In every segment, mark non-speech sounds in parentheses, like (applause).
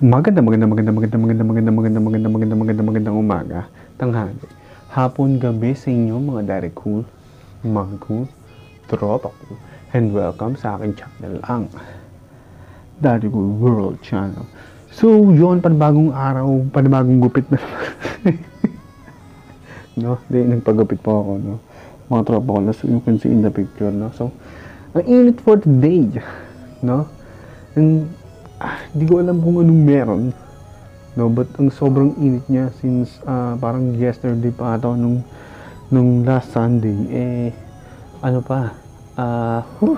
Maganda, maganda, maganda, maganda, maganda, maganda, maganda, maganda, maganda, maganda, magandang umaga, tanghali, hapon, gabi sa inyo mga Daddy Cool, mga cool, tropa cool, and welcome sa aking channel ang Daddy Cool World Channel. So, yun, panibagong araw, panibagong gupit na (laughs) no? Di, nagpagupit po ako, no? Mga tropa ko, so you can see in the picture, no? So, ang init for today, (laughs) no? And, ah, di ko alam kung anong meron, no? But, ang sobrang init niya since, ah, parang yesterday pa ata, nung, nung last Sunday, eh, ano pa, ah, whew,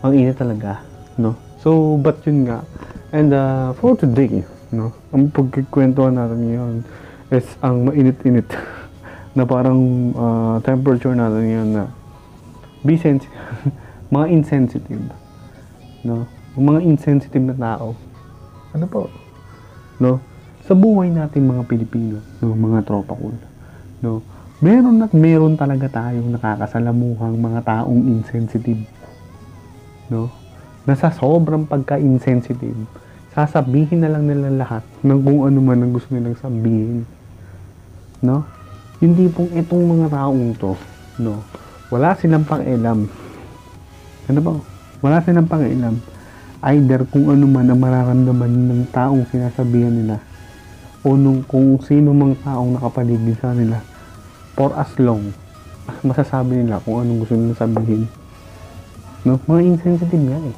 ang init talaga, no? So, but yun nga, and, uh, for today, no? Ang pagkikwentuhan natin ngayon is ang mainit-init (laughs) na parang ah, temperature natin ngayon na be sensitive, (laughs) mga insensitive, no? Yung mga insensitive na tao, ano po, no? Sa buhay natin mga Pilipino, no, mga tropa ko, no? Meron at meron talaga tayong nakakasalamuhang mga taong insensitive, no? Na sa sobrang pagka-insensitive, sasabihin na lang nila lahat ng kung ano man ang gusto nilang sabihin, no? Hindi pong itong mga taong to, no? Wala silang pakialam. Ano ba? Wala silang pakialam. Either kung ano man ang mararamdaman ng taong sinasabihan nila o nung kung sino mang taong nakapaligid sa nila for as long masasabi nila kung anong gusto nila sabihin. No? Mga insensitive nga eh.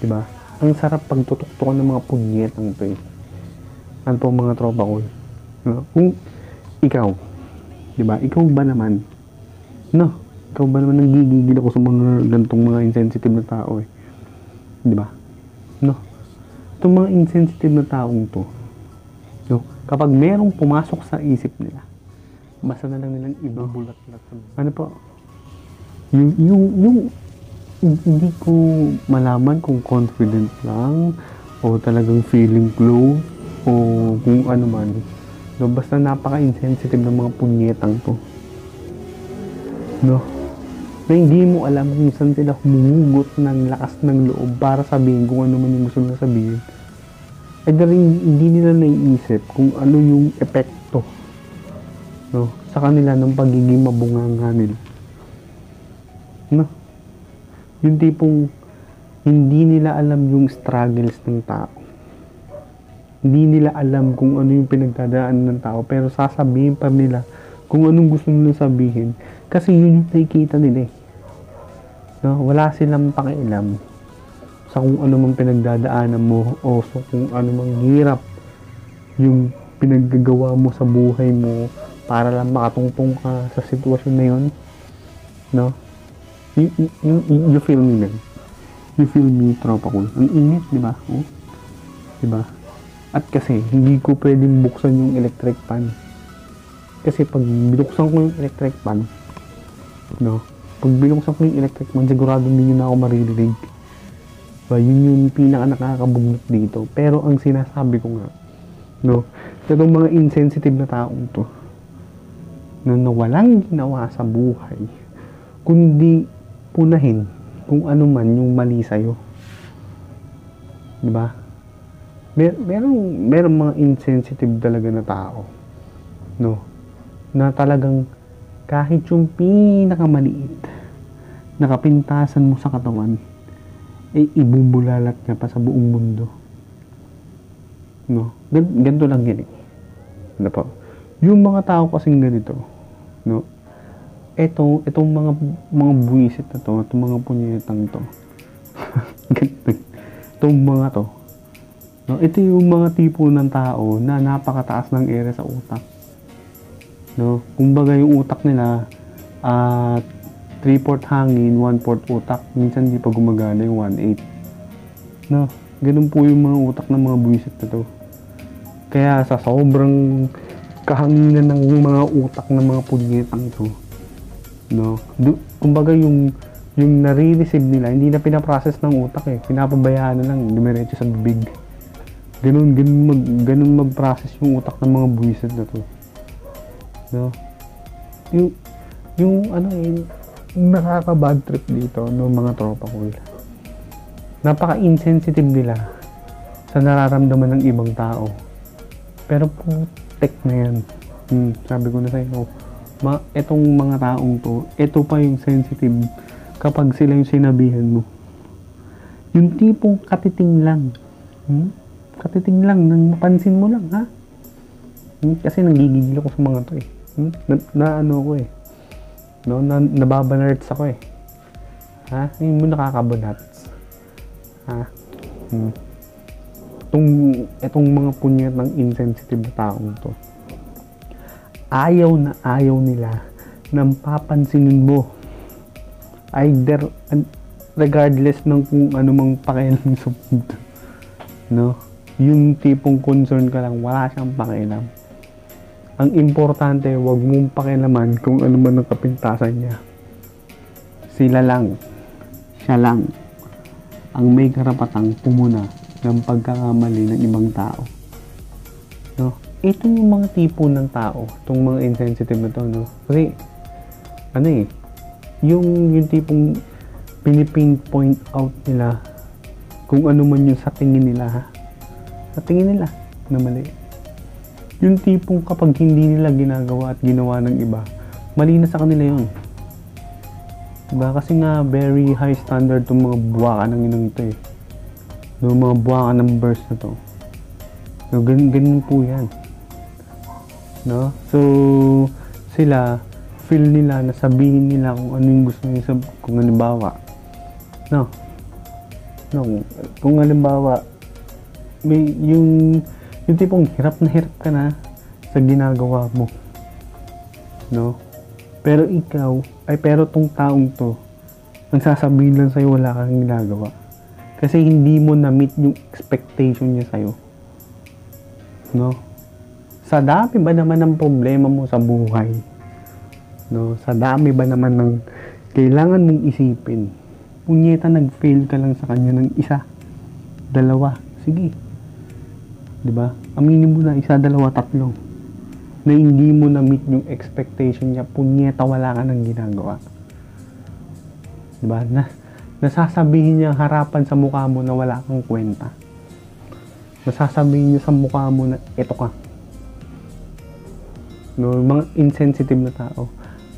Diba? Ang sarap pagtutuktukan ng mga punyetang to eh. Ano po mga tropa ko? No? Kung ikaw, di ba? Ikaw ba naman? No, ikaw ba naman nagigigil ako sa mga gantong mga insensitive na tao eh. Di ba? No. Itong mga insensitive na taong to, no, kapag merong pumasok sa isip nila, basta na lang nilang ibubulat-lat. Ano po? Yung, yung, yung, hindi ko malaman kung confident lang o talagang feeling close o kung ano man. No, basta napaka-insensitive ng mga punyetang to. No? Na hindi mo alam kung saan sila humuhugot ng lakas ng loob para sabihin kung ano man yung gusto nila sabihin. Ay rin hindi nila naiisip kung ano yung epekto no, sa kanila ng pagiging mabunganga nila. No? Yung tipong hindi nila alam yung struggles ng tao hindi nila alam kung ano yung pinagdadaan ng tao pero sasabihin pa nila kung anong gusto nila sabihin kasi yun yung nakikita nila eh. No? Wala silang pakialam sa kung ano mang pinagdadaanan mo o sa kung ano mang hirap yung pinaggagawa mo sa buhay mo para lang makatungtong ka sa sitwasyon na yun. No? You, you, you, feel me, man. You feel me, tropa ko. Ang init, di ba? Oh? Di ba? At kasi, hindi ko pwedeng buksan yung electric fan. Kasi pag binuksan ko yung electric fan, no, pag binuksan ko yung electric fan, sigurado hindi na ako maririnig. Diba? Yun yung pinaka nakakabugnot dito. Pero ang sinasabi ko nga, no, itong mga insensitive na taong to, na nawalang ginawa sa buhay, kundi punahin kung ano man yung mali sa'yo. Diba? Mer merong, merong mga insensitive talaga na tao. No? Na talagang kahit yung pinakamaliit, nakapintasan mo sa katawan, eh ibubulalat niya pa sa buong mundo. No? Gan ganito lang yan eh. Ano po? Yung mga tao kasing ganito, no? Etong, etong mga mga buwisit na to, itong mga punyetang to. (laughs) Itong mga to, No, ito yung mga tipo ng tao na napakataas ng ere sa utak. No, kumbaga yung utak nila at uh, 3-4 hangin, 1-4 utak. Minsan di pa gumagana yung 1-8. No, ganun po yung mga utak ng mga buwisit na to. Kaya sa sobrang kahanginan ng mga utak ng mga punyetang to, no, du- kumbaga yung yung nare-receive nila, hindi na pinaprocess ng utak eh. Pinapabayaan na lang, dumiretso sa bibig ganun, ganun, mag, ganun mag-process yung utak ng mga buwisit na to. No? Yung, yung ano eh, nakaka-bad trip dito ng mga tropa ko. Napaka-insensitive nila sa nararamdaman ng ibang tao. Pero putek na yan. Hmm, sabi ko na sa inyo, ma, etong mga taong to, ito pa yung sensitive kapag sila yung sinabihan mo. Yung tipong katiting lang. Hmm? Katiting lang, nang mapansin mo lang, ha? Hmm? Kasi nagigigil ako sa mga to eh. Hmm? Na, na ano ko eh. No, na, nababanarts ako eh. Ha? Yung mo nakakabanats. Ha? Hmm. Itong, itong mga punyat ng insensitive na taong to. Ayaw na ayaw nila nang papansinin mo. Either, regardless ng kung ano mang pakialam sa mundo. No? Yung tipong concern ka lang, wala siyang pakialam. Ang importante, wag mong pakialaman kung ano man ang kapintasan niya. Sila lang, siya lang, ang may karapatang pumuna ng pagkakamali ng ibang tao. No? Ito yung mga tipo ng tao, itong mga insensitive na to, no? Kasi, ano eh, yung, yung tipong pinipinpoint out nila kung ano man yung sa tingin nila, ha? Sa tingin nila na mali. Yung tipong kapag hindi nila ginagawa at ginawa ng iba, mali na sa kanila yun. Diba? Kasi nga, very high standard itong mga buwaka ng inang ito eh. Yung mga buwaka ng verse na to. No, ganun, ganun po yan. No? So, sila, feel nila na sabihin nila kung ano yung gusto nila sab- kung halimbawa. No? No, kung halimbawa, may yung yung tipong hirap na hirap ka na sa ginagawa mo. No? Pero ikaw, ay pero tong taong to, ang sasabihin lang sa'yo wala kang ginagawa. Kasi hindi mo na-meet yung expectation niya sa'yo. No? Sa dami ba naman ng problema mo sa buhay? No? Sa dami ba naman ng kailangan mong isipin? Punyeta, nag-fail ka lang sa kanya ng isa. Dalawa. Sige. 'Di ba? Aminin mo na isa, dalawa, tatlo. Na hindi mo na meet yung expectation niya. Punyeta, wala ka nang ginagawa. 'Di ba? Na, nasasabihin niya harapan sa mukha mo na wala kang kwenta. Nasasabihin niya sa mukha mo na ito ka. No, mga insensitive na tao.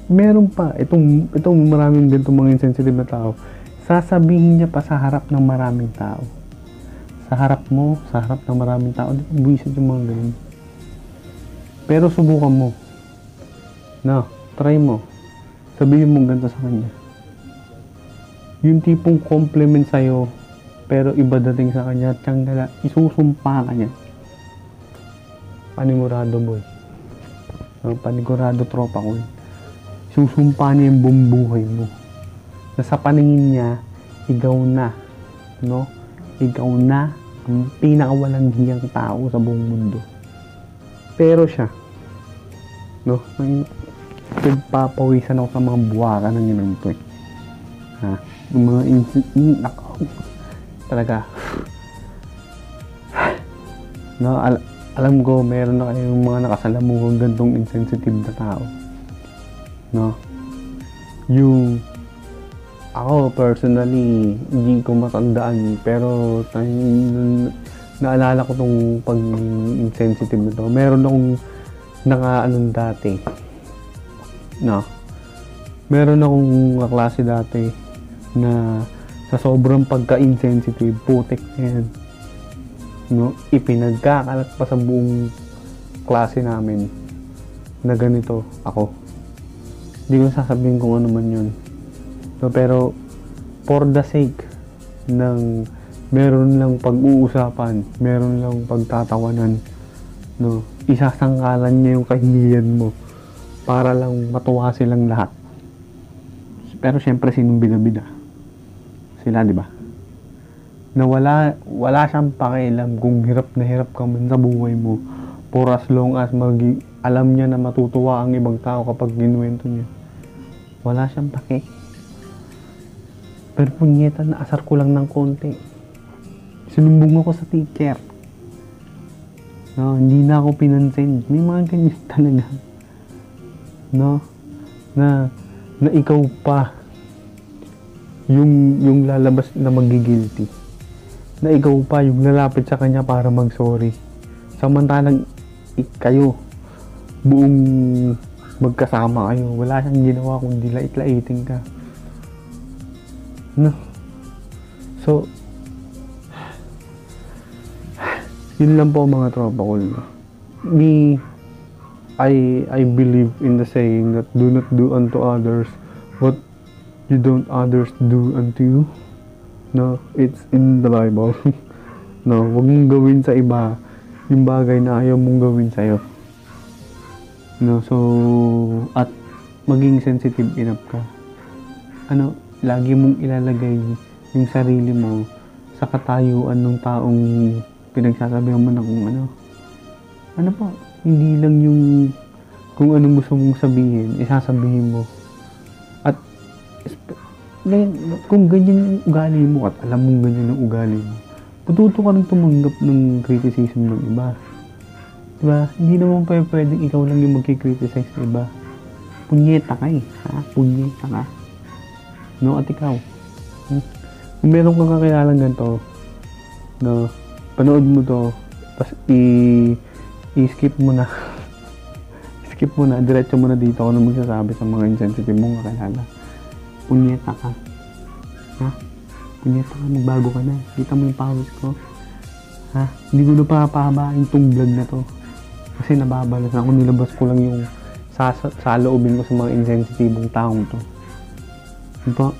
Meron pa, itong, itong maraming ganitong mga insensitive na tao, sasabihin niya pa sa harap ng maraming tao. Sa harap mo, sa harap ng maraming tao, di buwisit yung mga ganyan. Pero subukan mo. Na, try mo. Sabihin mo ganito sa kanya. Yung tipong compliment sa'yo, pero iba dating sa kanya, tiyang gala, isusumpa ka niya. Panigurado boy. No, panigurado tropa ko. Susumpa niya yung buong buhay mo. Na sa paningin niya, ikaw na. No? Ikaw na pinakawalang hiyang tao sa buong mundo. Pero siya, no? May nagpapawisan ako sa mga buwaka ng inang to eh. Ha? Yung mga mm, ako, talaga. (sighs) no, al- alam ko, meron na kayong mga nakasalamuhang gantong insensitive na tao. No? Yung ako personally, hindi ko matandaan pero tay- naalala ko tong pag insensitive na. Meron akong naka-anong dati. No. Meron akong kaklase dati na sa sobrang pagka-insensitive, putek na yan. No, ipinagkakalat pa sa buong klase namin na ganito ako. Hindi ko sasabihin kung ano man yun. No, pero for the sake ng meron lang pag-uusapan, meron lang pagtatawanan, no, isasangkalan niya yung kahihiyan mo para lang matuwa silang lahat. Pero syempre sinong bida-bida? Sila, di ba? Na wala, wala siyang pakialam kung hirap na hirap ka man sa buhay mo for as long as magi, alam niya na matutuwa ang ibang tao kapag ginuwento niya. Wala siyang pake. Pero punyeta, naasar ko lang ng konti. Sinumbong ako sa teacher. No, hindi na ako pinansin. May mga ganyan (laughs) talaga. No? Na, na ikaw pa yung, yung lalabas na magigilty. na ikaw pa yung lalapit sa kanya para mag-sorry. Samantalang kayo, buong magkasama kayo, wala siyang ginawa kundi lait-laitin ka. No? So, yun lang po mga tropa ko. Me, I, I believe in the saying that do not do unto others what you don't others do unto you. No, it's in the Bible. (laughs) no, wag mong gawin sa iba yung bagay na ayaw mong gawin sa'yo. No, so, at maging sensitive enough ka. Ano, lagi mong ilalagay yung sarili mo sa katayuan ng taong pinagsasabihan mo na kung ano. Ano pa, hindi lang yung kung anong gusto mong sabihin, isasabihin mo. At ngayon, kung ganyan yung ugali mo at alam mong ganyan yung ugali mo, matuto ka rin tumanggap ng criticism ng iba. Diba? Hindi naman pa pwedeng ikaw lang yung magkikriticize sa iba. Punyeta ka eh. Ha? Punyeta ka. No? At ikaw. Hmm? Kung meron kang kakilalang ganito, no, panood mo to, tapos i, i-skip mo na. (laughs) skip mo na, diretso mo na dito na magsasabi sa mga insensitive mong kakilala. Punyeta ka. Ha? Punyeta ka, magbago ka na. Kita mo yung pawis ko. Ha? Hindi ko na papahabain tong vlog na to. Kasi nababalas ako, nilabas ko lang yung sa, sa loobin ko sa mga insensitibong taong to. Diba?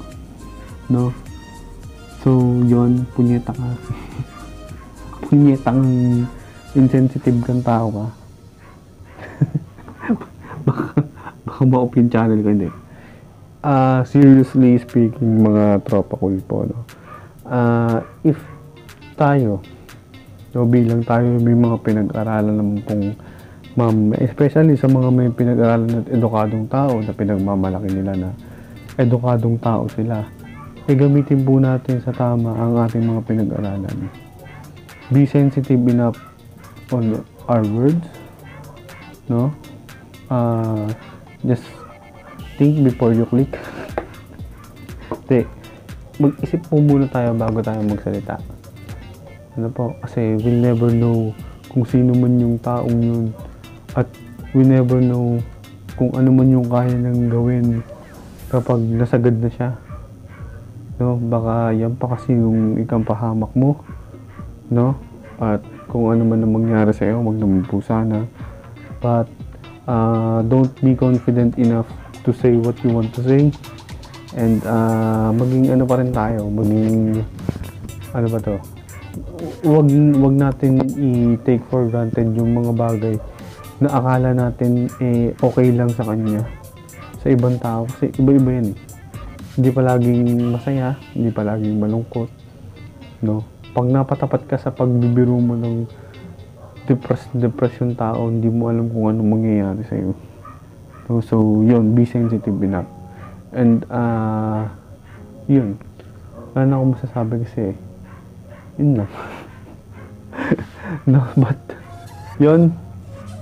No? So, yon punyeta ka. (laughs) punyeta kang insensitive kang tao ka. (laughs) baka, baka ma-off channel ko, hindi. Ah, seriously speaking, mga tropa ko po, no? Ah, if tayo, no, bilang tayo may mga pinag-aralan naman pong ma'am, especially sa mga may pinag-aralan at edukadong tao na pinagmamalaki nila na edukadong tao sila, eh gamitin po natin sa tama ang ating mga pinag-aralan. Be sensitive enough on our words, no? Uh, just think before you click. (laughs) Hindi. Mag-isip po muna tayo bago tayo magsalita. Ano po? Kasi we'll never know kung sino man yung taong yun. At we never know kung ano man yung kaya niyang gawin kapag nasagad na siya. No, baka yan pa kasi yung ikang pahamak mo. No? At kung ano man ang mangyari sa iyo, wag naman po sana. But uh, don't be confident enough to say what you want to say. And uh, maging ano pa rin tayo, maging ano ba to? Wag wag natin i-take for granted yung mga bagay na akala natin eh okay lang sa kanya sa ibang tao kasi iba-iba yan eh. Hindi palaging masaya, hindi palaging malungkot. No? Pag napatapat ka sa pagbibiro mo ng depressed depression tao, hindi mo alam kung ano mangyayari sa iyo. No? So, yun, be sensitive enough. And, uh, yun. Wala na akong masasabi kasi, yun lang. (laughs) no, but, yun,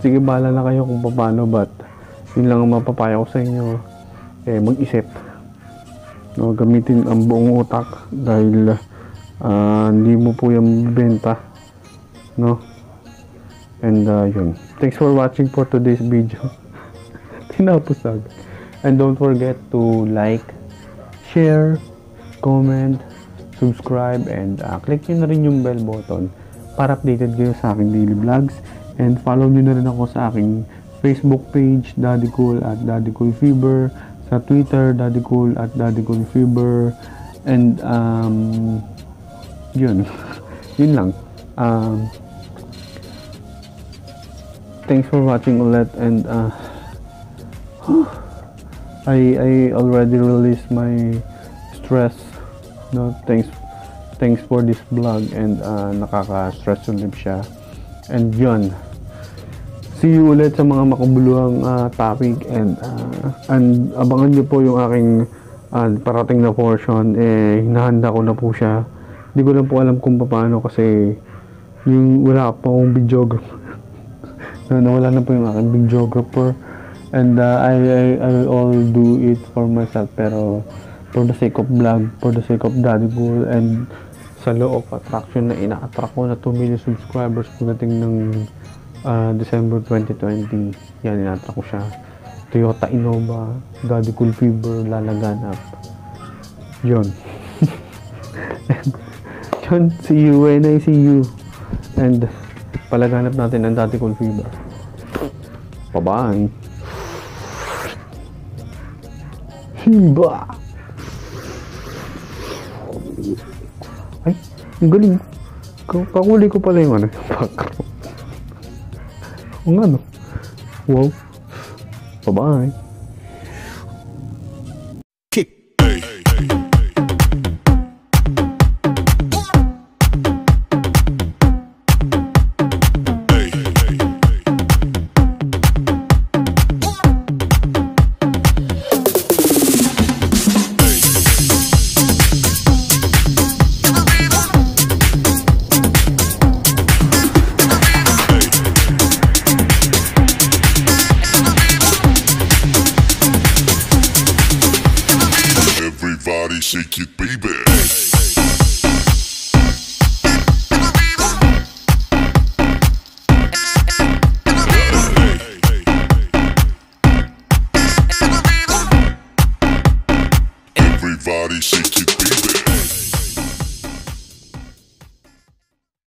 sige, bahala na kayo kung paano, but, yun lang ang mapapaya ko sa inyo. Eh, mag-isip. No, gamitin ang buong utak dahil ah, hindi mo po yung benta. No? And uh, yun. Thanks for watching for today's video. (laughs) Tinapos agad. And don't forget to like, share, comment, subscribe, and uh, click nyo na rin yung bell button para updated kayo sa aking daily vlogs. And follow nyo na rin ako sa aking Facebook page, Daddy Cool at Daddy Cool Fever. Sa Twitter, Daddy Cool at Daddy Cool Fever. And, um, yun. (laughs) yun lang. Um, thanks for watching ulit and uh, (sighs) I I already released my stress no thanks thanks for this vlog and uh, nakaka-stress relief siya and yun see you ulit sa mga makabuluhang uh, topic and uh, and abangan niyo po yung aking uh, parating na portion. Eh hinahanda ko na po siya. Hindi ko lang po alam kung paano kasi yung wala pa akong videographer. (laughs) Na nawala na po yung aking videographer. And uh, I, I I will all do it for myself. Pero for the sake of vlog for the sake of daddy cool and sa law of attraction na ina-attract ko na 2 million subscribers pagdating ng ah, December 2020. Yan, ina-attract ko siya. Toyota Innova, Daddy Cool Fever, lalaganap. Yun. (laughs) Yun, see you when I see you. And palaganap natin ang Daddy Cool Fever. Bye-bye. Simba! Ay, ang galing. Ka- Kakuli ko pala yung ano, yung background. Ang ano. Wow. Bye-bye. shake it.